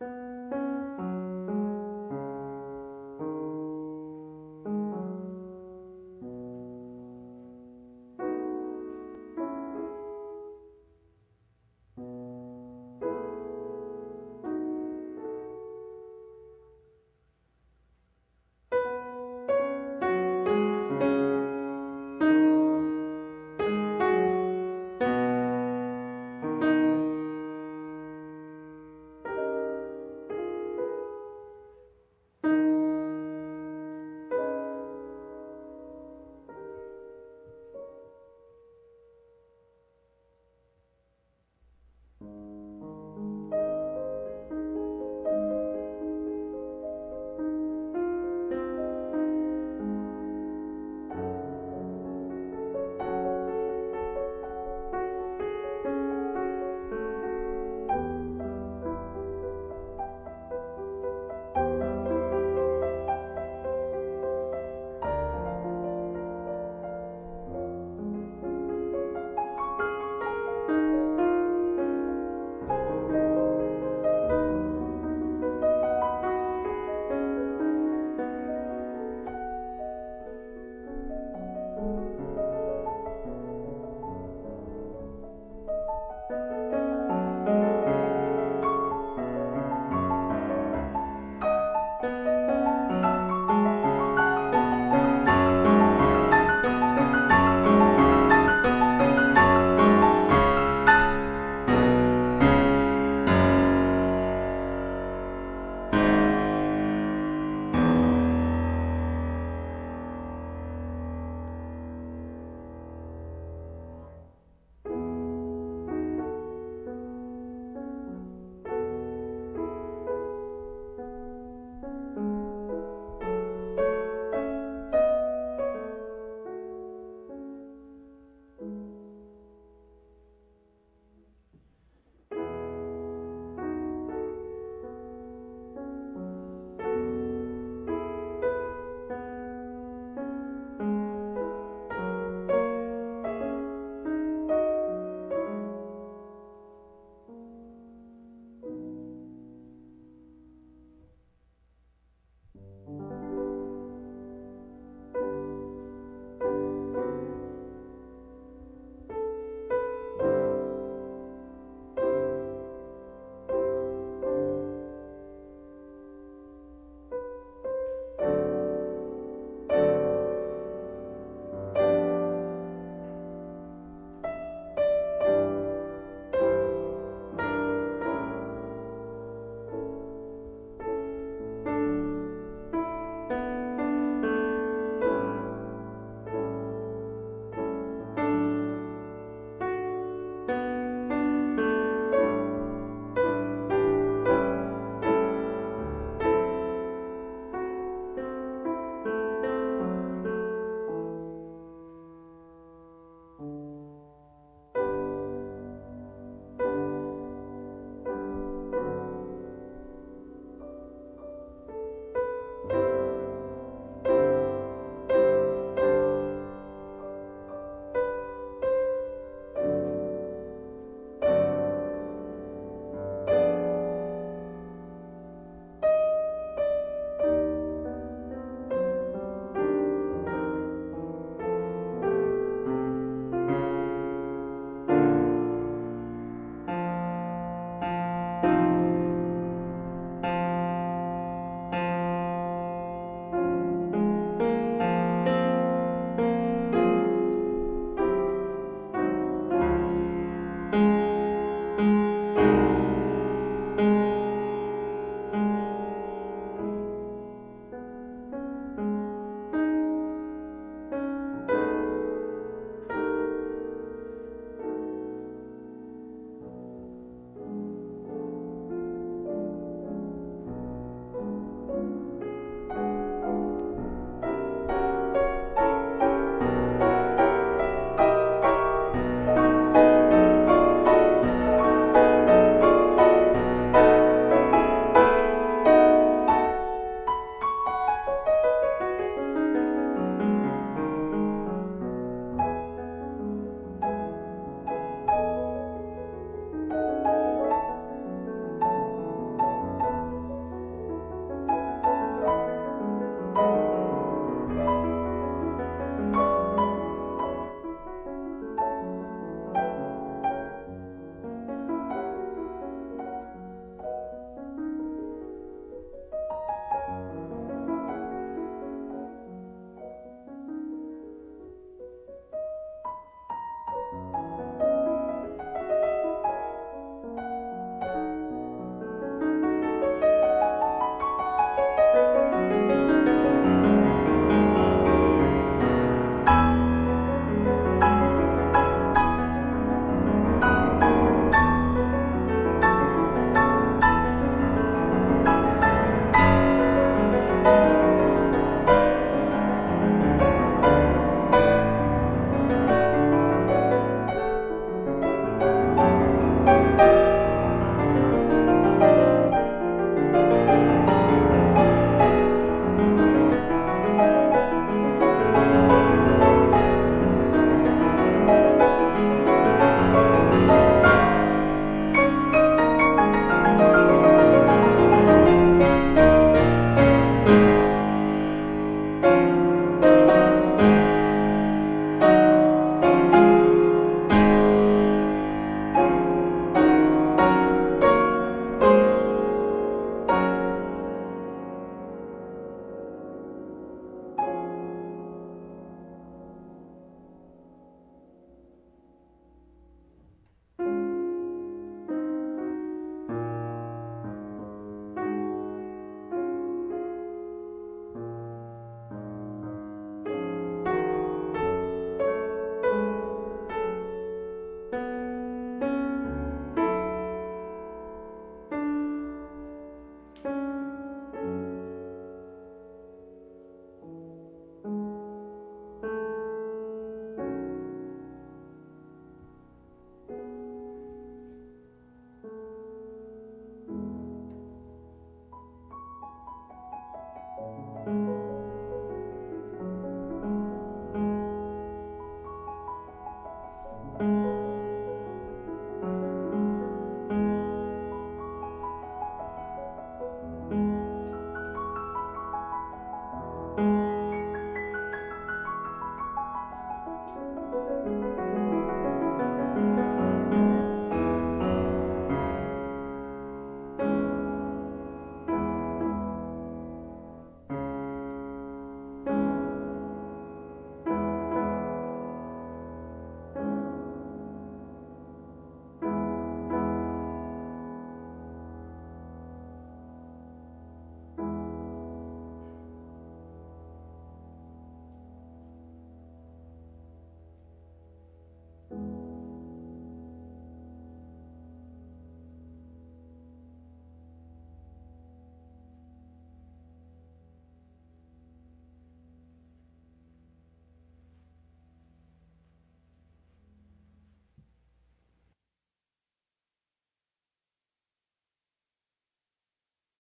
Música